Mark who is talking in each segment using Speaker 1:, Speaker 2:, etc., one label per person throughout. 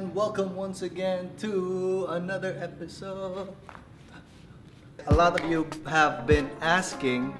Speaker 1: and welcome once again to another episode. A lot of you have been asking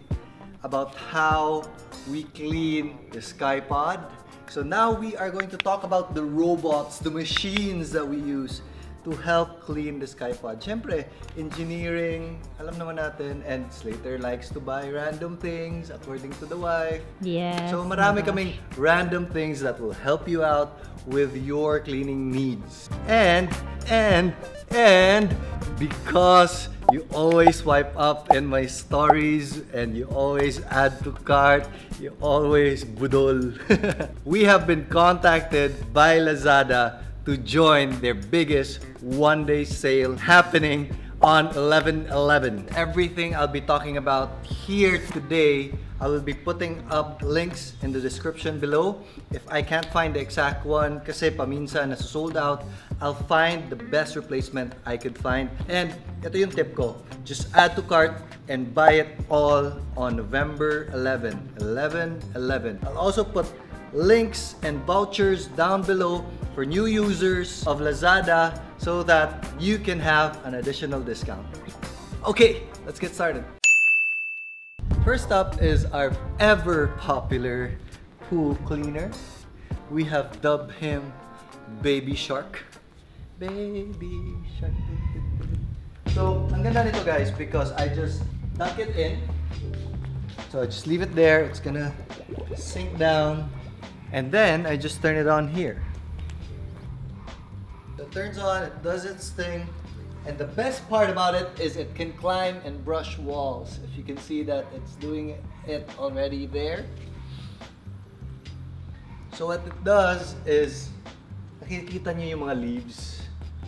Speaker 1: about how we clean the SkyPod. So now we are going to talk about the robots, the machines that we use to help clean the SkyPod. Siyempre, engineering, alam naman natin, and Slater likes to buy random things according to the wife.
Speaker 2: Yes.
Speaker 1: So marami kaming random things that will help you out with your cleaning needs. And, and, and, because you always swipe up in my stories and you always add to cart, you always budol. we have been contacted by Lazada to join their biggest one-day sale happening on 11-11. Everything I'll be talking about here today, I will be putting up links in the description below. If I can't find the exact one, kasi paminsan nasa sold out, I'll find the best replacement I could find. And ito yung tip ko, just add to cart and buy it all on November 11. 11-11. I'll also put links and vouchers down below for new users of Lazada so that you can have an additional discount. Okay, let's get started. First up is our ever popular pool cleaner. We have dubbed him Baby Shark. Baby Shark. So, ang ganda nito guys because I just dunk it in. So I just leave it there. It's gonna sink down. And then I just turn it on here. It turns on, it does its thing. And the best part about it is it can climb and brush walls. If you can see that it's doing it already there. So what it does is, nakikita niyo yung mga leaves,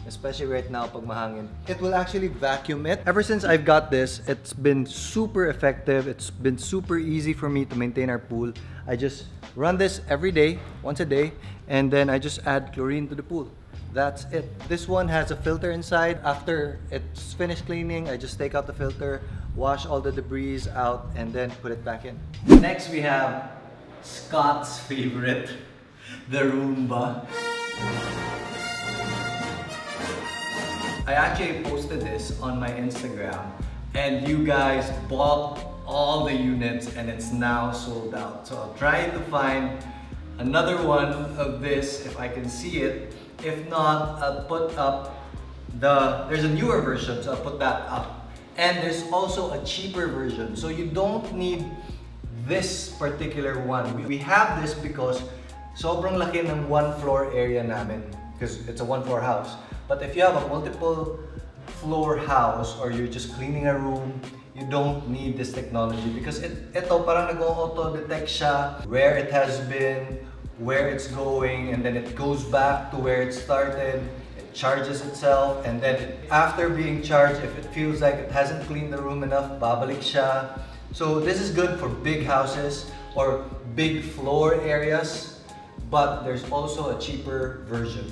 Speaker 1: especially right now pag mahangin. It will actually vacuum it. Ever since I've got this, it's been super effective. It's been super easy for me to maintain our pool. I just run this every day, once a day, and then I just add chlorine to the pool. That's it. This one has a filter inside. After it's finished cleaning, I just take out the filter, wash all the debris out, and then put it back in. Next we have Scott's favorite, the Roomba. I actually posted this on my Instagram and you guys bought all the units and it's now sold out. So I'll try to find another one of this if I can see it. If not, I'll put up the, there's a newer version, so I'll put that up. And there's also a cheaper version. So you don't need this particular one. We- have this because sobrang laki ng one floor area namin because it's a one floor house. But if you have a multiple floor house or you're just cleaning a room, you don't need this technology because it, ito parang nag-auto-detect siya where it has been, where it's going, and then it goes back to where it started. It charges itself, and then after being charged, if it feels like it hasn't cleaned the room enough, babalik siya. So this is good for big houses or big floor areas, but there's also a cheaper version.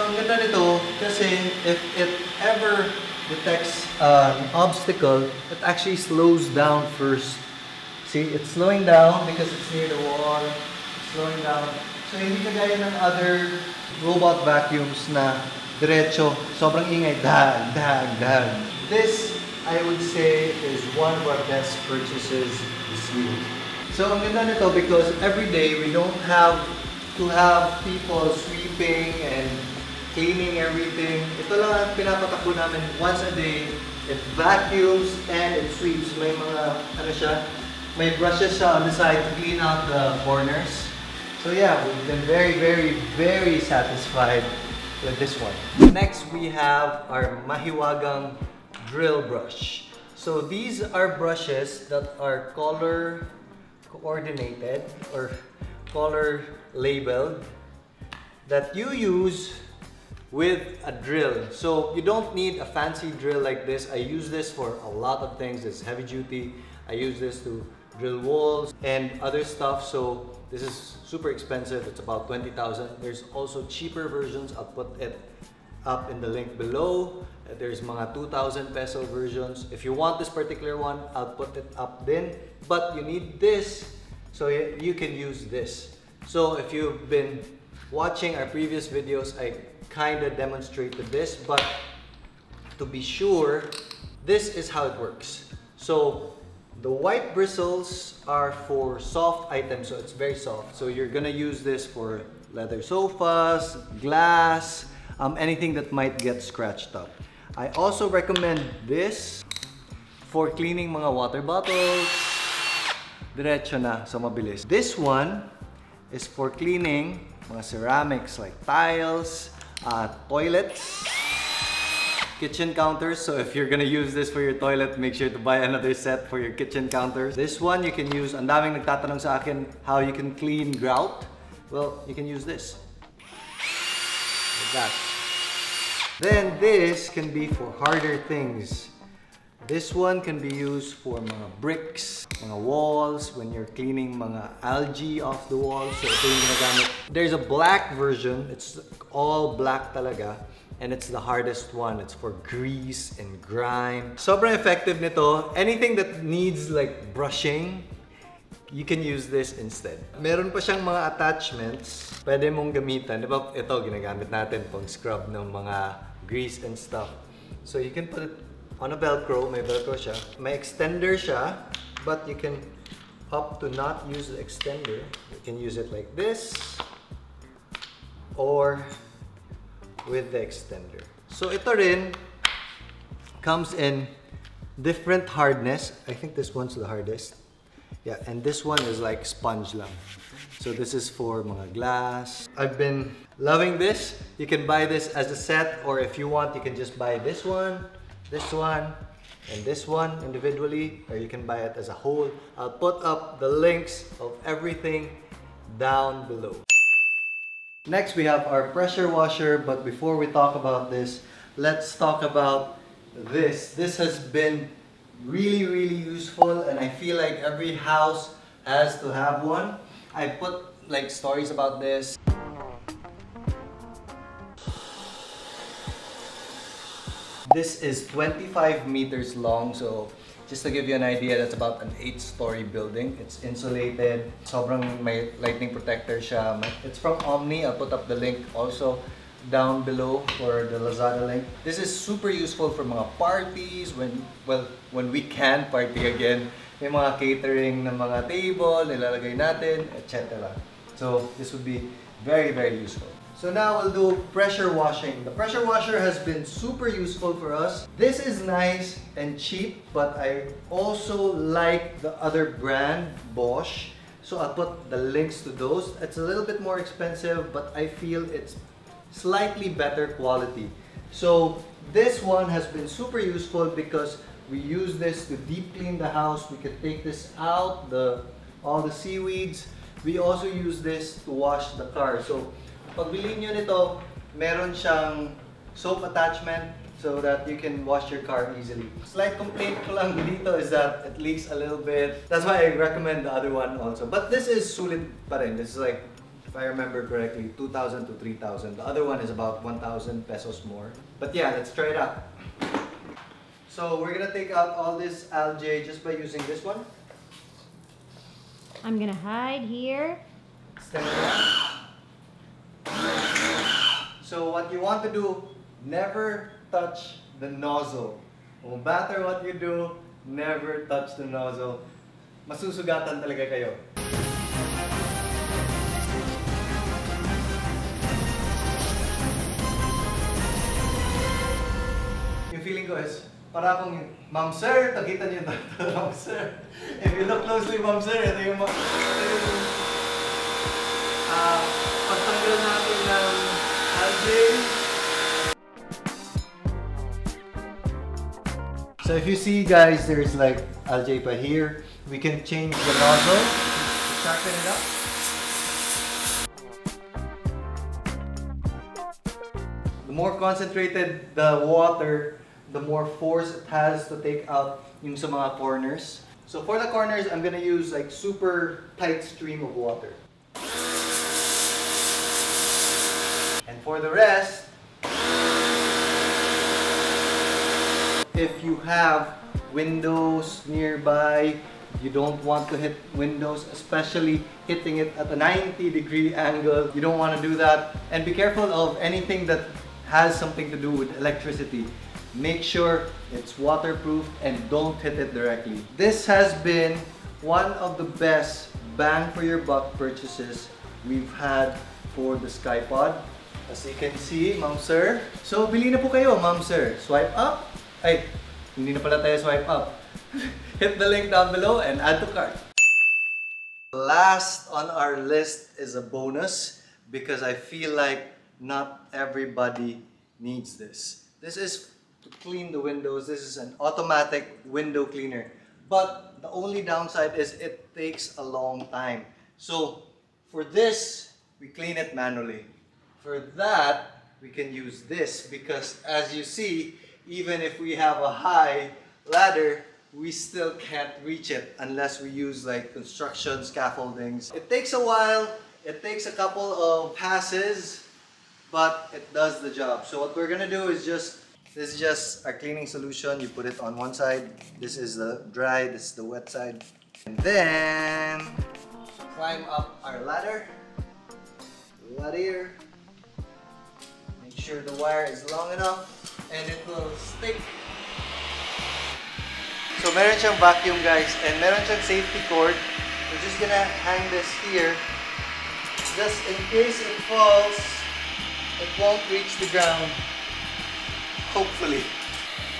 Speaker 1: So ang ganda nito kasi if it ever detects an obstacle, it actually slows down first. See, it's slowing down because it's near the wall. It's slowing down. So hindi kagaya ng other robot vacuums na diretso, sobrang ingay, dag, dag, dag. This, I would say, is one of our best purchases this year. So ang ganda nito because every day we don't have to have people sweeping and cleaning everything. Ito lang ang pinapatakbo namin once a day. It vacuums and it sweeps. May mga, ano siya, may brushes siya on the side to clean out the corners. So yeah, we've been very, very, very satisfied with this one. Next, we have our Mahiwagang drill brush. So these are brushes that are color coordinated or color labeled that you use with a drill. So you don't need a fancy drill like this. I use this for a lot of things. It's heavy duty. I use this to drill walls and other stuff. So this is super expensive. It's about 20,000. There's also cheaper versions. I'll put it up in the link below. There's mga 2,000 peso versions. If you want this particular one, I'll put it up then. But you need this So you can use this. So if you've been watching our previous videos, I kind of demonstrated this, but to be sure, this is how it works. So the white bristles are for soft items, so it's very soft. So you're gonna use this for leather sofas, glass, um, anything that might get scratched up. I also recommend this for cleaning mga water bottles. Diretso na, so mabilis. This one is for cleaning mga ceramics like tiles, uh, toilets, kitchen counters. So if you're gonna use this for your toilet, make sure to buy another set for your kitchen counters. This one you can use, ang daming nagtatanong sa akin how you can clean grout. Well, you can use this. Like that. Then this can be for harder things. This one can be used for mga bricks, mga walls, when you're cleaning mga algae off the walls. So ito yung ginagamit. There's a black version. It's all black talaga. And it's the hardest one. It's for grease and grime. Sobrang effective nito. Anything that needs like brushing, you can use this instead. Meron pa siyang mga attachments. Pwede mong gamitan. Di ba ito ginagamit natin pang scrub ng mga grease and stuff. So you can put it on a velcro. May velcro siya. May extender siya. But you can opt to not use the extender. You can use it like this. Or with the extender. So ito rin comes in different hardness. I think this one's the hardest. Yeah, and this one is like sponge lang. So this is for mga glass. I've been loving this. You can buy this as a set or if you want, you can just buy this one, this one, and this one individually or you can buy it as a whole. I'll put up the links of everything down below. Next, we have our pressure washer, but before we talk about this, let's talk about this. This has been really, really useful, and I feel like every house has to have one. I put like stories about this. This is 25 meters long, so just to give you an idea, that's about an 8-story building. It's insulated. Sobrang may lightning protector siya. It's from Omni. I'll put up the link also down below for the Lazada link. This is super useful for mga parties when well when we can party again. May mga catering ng mga table, nilalagay natin, etc. So this would be very very useful. So now we'll do pressure washing. The pressure washer has been super useful for us. This is nice and cheap, but I also like the other brand, Bosch. So I'll put the links to those. It's a little bit more expensive, but I feel it's slightly better quality. So this one has been super useful because we use this to deep clean the house. We can take this out, the all the seaweeds. We also use this to wash the car. So pag bilhin nyo nito, meron siyang soap attachment so that you can wash your car easily. Slight complaint ko lang dito is that it leaks a little bit. That's why I recommend the other one also. But this is sulit pa rin. This is like, if I remember correctly, 2,000 to 3,000. The other one is about 1,000 pesos more. But yeah, let's try it out. So we're gonna take out all this algae just by using this one.
Speaker 2: I'm gonna hide here.
Speaker 1: Stand. So what you want to do, never touch the nozzle. No matter what you do, never touch the nozzle. Masusugatan talaga kayo. Yung feeling ko is, para akong, Ma'am Sir, nakita niyo ito, Ma'am Sir. If you look closely, Ma'am Sir, ito yung, ma- ito So if you see guys, there's like algae pa here. We can change the nozzle. Sharpen it up. The more concentrated the water, the more force it has to take out yung sa mga corners. So for the corners, I'm gonna use like super tight stream of water. And for the rest, if you have windows nearby, You don't want to hit windows, especially hitting it at a 90 degree angle. You don't want to do that. And be careful of anything that has something to do with electricity. Make sure it's waterproof and don't hit it directly. This has been one of the best bang for your buck purchases we've had for the SkyPod. As you can see, ma'am sir. So, bili na po kayo, ma'am sir. Swipe up. Ay, hindi na pala tayo swipe up. Hit the link down below and add to cart. Last on our list is a bonus because I feel like not everybody needs this. This is to clean the windows. This is an automatic window cleaner. But the only downside is it takes a long time. So for this, we clean it manually. For that, we can use this because as you see, even if we have a high ladder, we still can't reach it unless we use like construction scaffoldings. It takes a while, it takes a couple of passes, but it does the job. So what we're gonna do is just, this is just our cleaning solution. You put it on one side, this is the dry, this is the wet side. And then climb up our ladder, ladder, sure the wire is long enough and it will stick So meron siyang vacuum guys and meron siyang safety cord. We're just gonna hang this here. Just in case it falls, it won't reach the ground. Hopefully.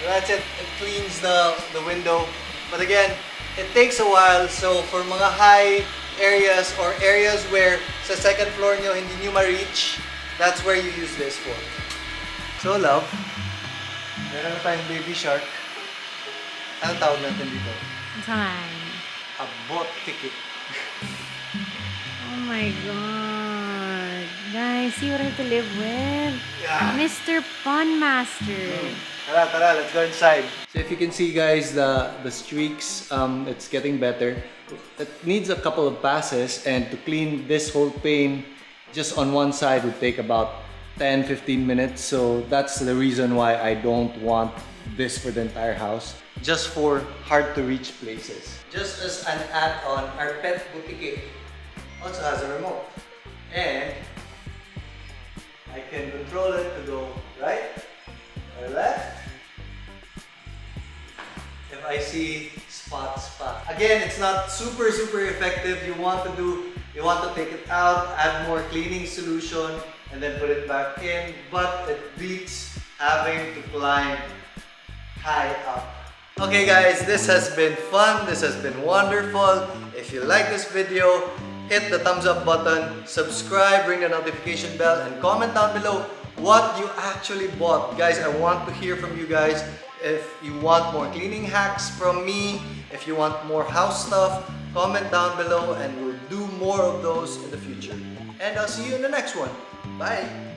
Speaker 1: That's it. It cleans the, the window. But again, it takes a while. So for mga high areas or areas where sa second floor nyo hindi nyo ma-reach, that's where you use this for. So love, meron na tayong baby shark. Anong tawag natin dito?
Speaker 2: Time.
Speaker 1: A bot ticket.
Speaker 2: Oh my god. Guys, see what I have to live with?
Speaker 1: Yeah.
Speaker 2: Mr. Fun Master.
Speaker 1: Tara, tara, let's go inside. So if you can see guys, the, the streaks, um, it's getting better. It needs a couple of passes and to clean this whole pane just on one side would take about 10-15 minutes. So that's the reason why I don't want this for the entire house. Just for hard to reach places. Just as an add-on, our pet boutique also has a remote. And I can control it to go right or left. If I see spot, spot. Again, it's not super, super effective. You want to do, you want to take it out, add more cleaning solution, and then put it back in. But it beats having to climb high up. Okay guys, this has been fun. This has been wonderful. If you like this video, hit the thumbs up button, subscribe, ring the notification bell, and comment down below what you actually bought. Guys, I want to hear from you guys. If you want more cleaning hacks from me, if you want more house stuff, comment down below and we'll more of those in the future. And I'll see you in the next one. Bye!